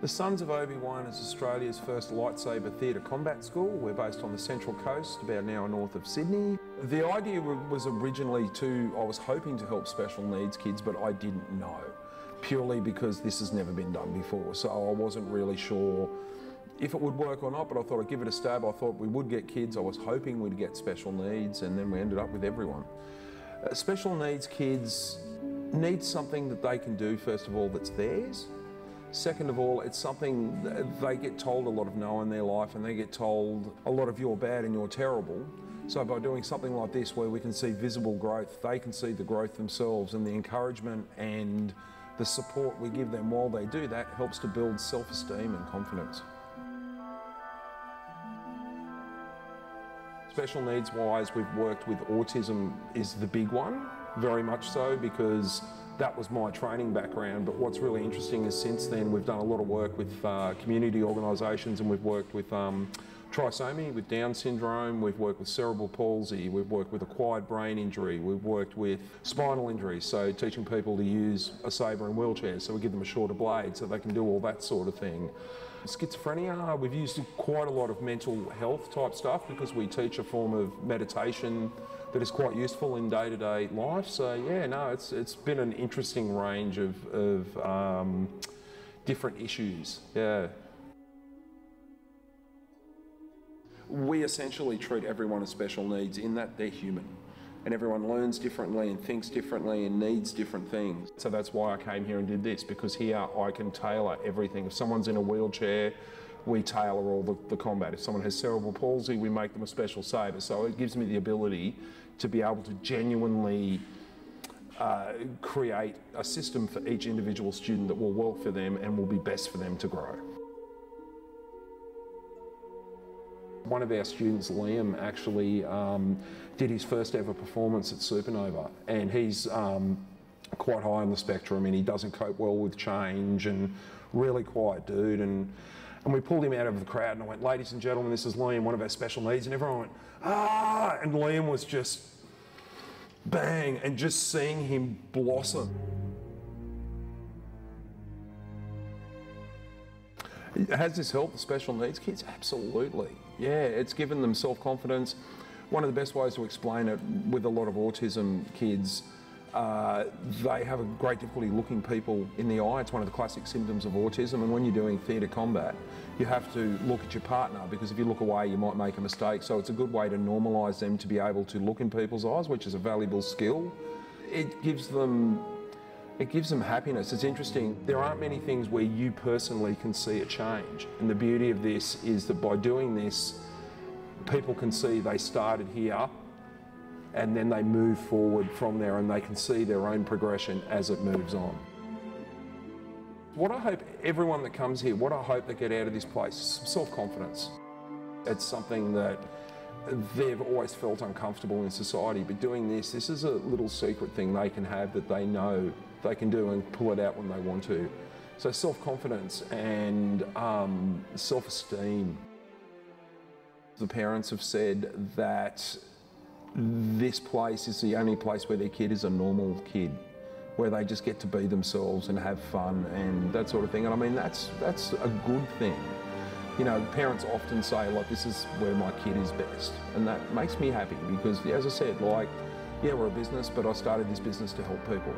The Sons of Obi-Wan is Australia's first lightsaber theatre combat school. We're based on the Central Coast, about an hour north of Sydney. The idea was originally to, I was hoping to help special needs kids, but I didn't know, purely because this has never been done before. So I wasn't really sure if it would work or not, but I thought I'd give it a stab. I thought we would get kids. I was hoping we'd get special needs, and then we ended up with everyone. Uh, special needs kids need something that they can do, first of all, that's theirs. Second of all, it's something they get told a lot of no in their life and they get told a lot of you're bad and you're terrible. So by doing something like this where we can see visible growth, they can see the growth themselves and the encouragement and the support we give them while they do that helps to build self-esteem and confidence. Special needs wise, we've worked with autism is the big one, very much so because that was my training background. But what's really interesting is since then we've done a lot of work with uh, community organisations and we've worked with um, trisomy, with Down syndrome, we've worked with cerebral palsy, we've worked with acquired brain injury, we've worked with spinal injuries, so teaching people to use a sabre in wheelchairs, so we give them a shorter blade so they can do all that sort of thing. Schizophrenia, we've used quite a lot of mental health type stuff because we teach a form of meditation that is quite useful in day-to-day life. So yeah, no, it's it's been an interesting range of, of um, different issues. Yeah. We essentially treat everyone as special needs in that they're human. And everyone learns differently and thinks differently and needs different things. So that's why I came here and did this, because here I can tailor everything. If someone's in a wheelchair, we tailor all the, the combat. If someone has cerebral palsy, we make them a special sabre. So it gives me the ability to be able to genuinely uh, create a system for each individual student that will work for them and will be best for them to grow. One of our students, Liam, actually um, did his first ever performance at Supanova and he's um, quite high on the spectrum and he doesn't cope well with change and really quiet dude and and we pulled him out of the crowd and I went, ladies and gentlemen, this is Liam, one of our special needs. And everyone went, ah, and Liam was just bang, and just seeing him blossom. Has this helped the special needs kids? Absolutely. Yeah, it's given them self-confidence. One of the best ways to explain it with a lot of autism kids uh, they have a great difficulty looking people in the eye. It's one of the classic symptoms of autism. And when you're doing theatre combat, you have to look at your partner because if you look away, you might make a mistake. So it's a good way to normalise them to be able to look in people's eyes, which is a valuable skill. It gives them it gives them happiness. It's interesting. There aren't many things where you personally can see a change. And the beauty of this is that by doing this, people can see they started here and then they move forward from there and they can see their own progression as it moves on. What I hope everyone that comes here, what I hope they get out of this place is self-confidence. It's something that they've always felt uncomfortable in society, but doing this, this is a little secret thing they can have that they know they can do and pull it out when they want to. So self-confidence and um, self-esteem. The parents have said that this place is the only place where their kid is a normal kid, where they just get to be themselves and have fun and that sort of thing. And I mean, that's that's a good thing you know, parents often say, like, this is where my kid is best. And that makes me happy because, as I said, like, yeah, we're a business, but I started this business to help people.